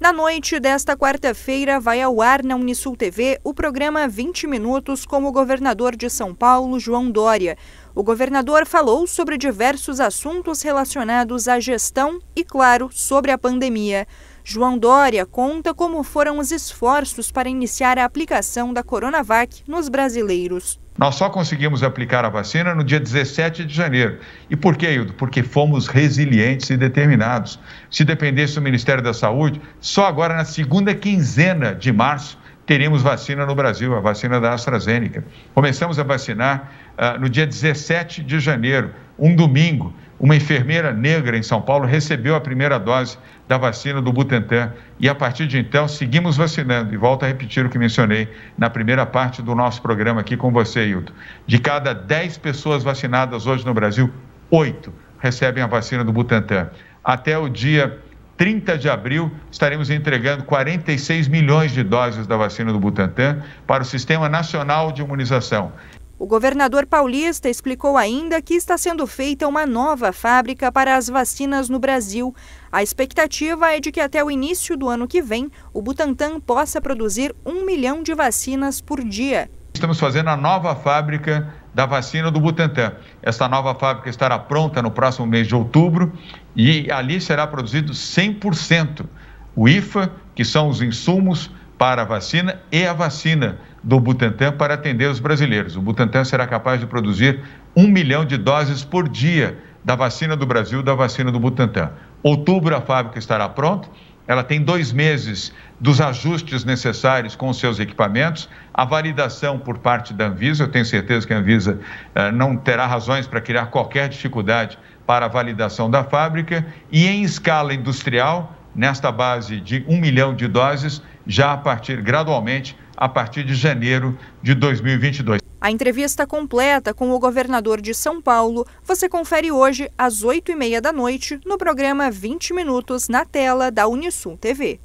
Na noite desta quarta-feira, vai ao ar na Unisul TV o programa 20 Minutos com o governador de São Paulo, João Dória. O governador falou sobre diversos assuntos relacionados à gestão e, claro, sobre a pandemia. João Dória conta como foram os esforços para iniciar a aplicação da Coronavac nos brasileiros. Nós só conseguimos aplicar a vacina no dia 17 de janeiro. E por quê, Hildo? Porque fomos resilientes e determinados. Se dependesse do Ministério da Saúde, só agora na segunda quinzena de março teríamos vacina no Brasil, a vacina da AstraZeneca. Começamos a vacinar uh, no dia 17 de janeiro, um domingo. Uma enfermeira negra em São Paulo recebeu a primeira dose da vacina do Butantan e a partir de então seguimos vacinando. E volto a repetir o que mencionei na primeira parte do nosso programa aqui com você, Hilton. De cada 10 pessoas vacinadas hoje no Brasil, 8 recebem a vacina do Butantan. Até o dia 30 de abril, estaremos entregando 46 milhões de doses da vacina do Butantan para o Sistema Nacional de Imunização. O governador paulista explicou ainda que está sendo feita uma nova fábrica para as vacinas no Brasil. A expectativa é de que até o início do ano que vem, o Butantan possa produzir um milhão de vacinas por dia. Estamos fazendo a nova fábrica da vacina do Butantan. Esta nova fábrica estará pronta no próximo mês de outubro e ali será produzido 100% o IFA, que são os insumos para a vacina, e a vacina do Butantan para atender os brasileiros. O Butantan será capaz de produzir um milhão de doses por dia da vacina do Brasil, da vacina do Butantan. Outubro a fábrica estará pronta. Ela tem dois meses dos ajustes necessários com os seus equipamentos, a validação por parte da Anvisa. Eu tenho certeza que a Anvisa eh, não terá razões para criar qualquer dificuldade para a validação da fábrica e em escala industrial, nesta base de um milhão de doses, já a partir gradualmente a partir de janeiro de 2022. A entrevista completa com o governador de São Paulo você confere hoje às oito e meia da noite no programa 20 Minutos na tela da Unisul TV.